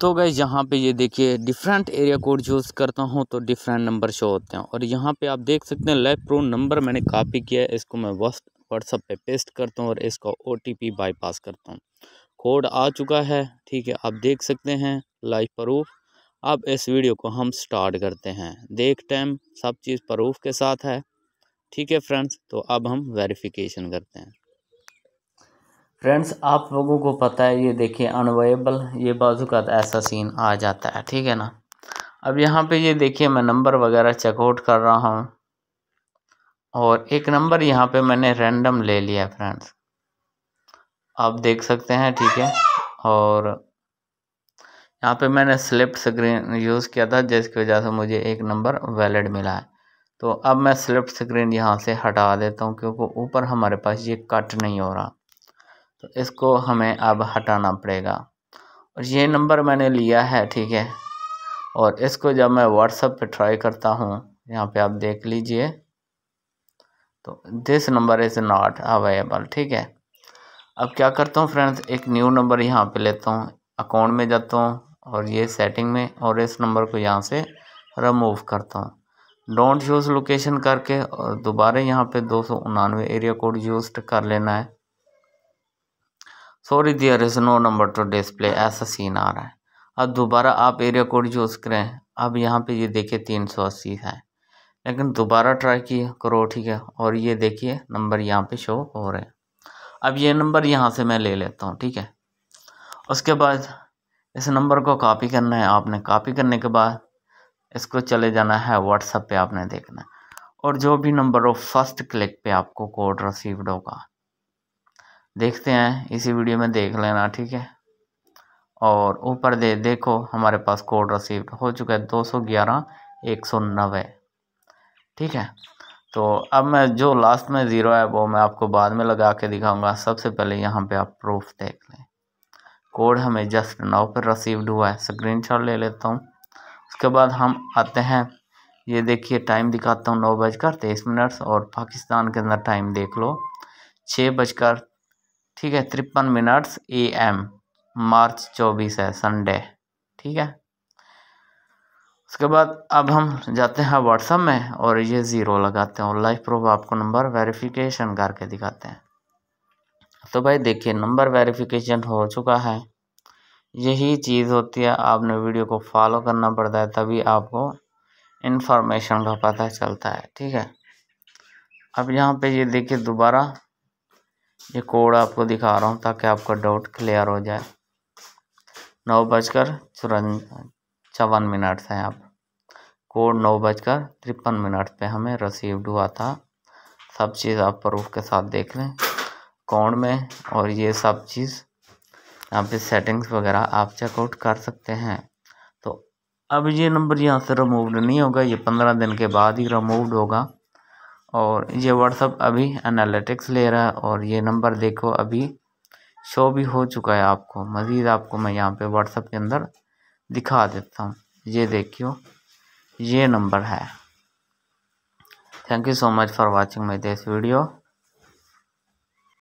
तो गई यहाँ पे ये देखिए डिफरेंट एरिया कोड यूज़ करता हूँ तो डिफरेंट नंबर शो होते हैं। और यहाँ पे आप देख सकते हैं लेफ़्ट प्रो नंबर मैंने कॉपी किया है, इसको मैं व्हाट्सअप पे पेस्ट करता हूँ और इसका ओ बाईपास करता हूँ। कोड आ चुका है, ठीक है, आप देख सकते हैं लाइव प्रूफ अब इस वीडियो को हम स्टार्ट करते हैं। देख टाइम सब चीज़ प्रूफ के साथ है, ठीक है फ्रेंड्स तो अब हम वेरिफिकेशन करते हैं। फ्रेंड्स आप लोगों को पता है, ये देखिए अनवेबल ये बाजू का ऐसा सीन आ जाता है, ठीक है ना? अब यहाँ पे ये देखिए, मैं नंबर वगैरह चेकआउट कर रहा हूँ। और एक नंबर यहाँ पे मैंने रैंडम ले लिया फ्रेंड्स आप देख सकते हैं, ठीक है? और यहाँ पे मैंने स्लिप स्क्रीन यूज़ किया था, जिसकी वजह से मुझे एक नंबर वैलिड मिला है। तो अब मैं स्लिप स्क्रीन यहाँ से हटा देता हूँ, क्योंकि ऊपर हमारे पास ये कट नहीं हो रहा। तो इसको हमें अब हटाना पड़ेगा। और ये नंबर मैंने लिया है, ठीक है? और इसको जब मैं व्हाट्सएप पे ट्राई करता हूँ, यहाँ पे आप देख लीजिए। तो this number is not available ठीक है? अब क्या करता हूँ फ्रेंड्स एक न्यू नंबर यहाँ पे लेता हूँ। अकाउंट में जाता हूँ और ये सेटिंग में और इस नंबर को यहाँ से रिमूव करता हूँ। डोंट यूज़ लोकेशन करके और दोबारा यहाँ पे दो एरिया कोड यूज़ कर लेना है। Sorry there is no number to display ऐसा सीन आ रहा है। अब दोबारा आप एरिया कोड यूज़ करें। अब यहाँ पे ये देखिए तीन सौ अस्सी है। लेकिन दोबारा ट्राई किए, करो, ठीक है? और ये देखिए नंबर यहाँ पे शो हो रहे हैं। अब ये नंबर यहाँ से मैं ले लेता हूँ, ठीक है? उसके बाद इस नंबर को कॉपी करना है आपने। कॉपी करने के बाद इसको चले जाना है व्हाट्सएप पे आपने देखना है। और जो भी नंबर हो फ़र्स्ट क्लिक पे आपको कोड रिसीव्ड होगा। देखते हैं, इसी वीडियो में देख लेना, ठीक है? और ऊपर दे, देखो, हमारे पास कोड रिसीव्ड हो चुका है दो सौ ग्यारह, एक सौ नब्बे, ठीक है? तो अब मैं जो लास्ट में ज़ीरो है, वो मैं आपको बाद में लगा के दिखाऊँगा। सबसे पहले यहाँ पे आप प्रूफ देख लें। कोड हमें जस्ट नाव पर रिसीव्ड हुआ है। स्क्रीन ले लेता हूँ। उसके बाद हम आते हैं। ये देखिए टाइम दिखाता हूँ नौ बजकर तेईस मिनट्स और पाकिस्तान के अंदर टाइम देख लो। छः बजकर ठीक है, तिरपन मिनट्स ए एम, मार्च चौबीस है, संडे, ठीक है? उसके बाद अब हम जाते हैं व्हाट्सअप में और ये ज़ीरो लगाते हैं और लाइव प्रूफ आपको नंबर वेरिफिकेशन करके दिखाते हैं। तो भाई देखिए, नंबर वेरिफिकेशन हो चुका है। यही चीज़ होती है, आपने वीडियो को फॉलो करना पड़ता है, तभी आपको इन्फॉर्मेशन का पता चलता है, ठीक है? अब यहाँ पे ये देखिए दोबारा ये कोड आपको दिखा रहा हूँ ताकि आपका डाउट क्लियर हो जाए। नौ बजकर चुरन चौवन मिनट हैं आप। कोड नौ बजकर तिरपन मिनट पे हमें रिसीव्ड हुआ था। सब चीज़ आप प्रूफ के साथ देख लें अकाउंट में और ये सब चीज़, यहाँ पे सेटिंग्स वगैरह आप चेकआउट कर सकते हैं। तो अब ये नंबर यहाँ से रिमूव्ड नहीं होगा, ये पंद्रह दिन के बाद ही रिमूव्ड होगा। और ये व्हाट्सअप अभी एनालिटिक्स ले रहा है और ये नंबर देखो अभी शो भी हो चुका है आपको। मज़ीद आपको मैं यहाँ पे व्हाट्सअप के अंदर दिखा देता हूँ। ये देखियो, ये नंबर है। Thank you so much for watching my this video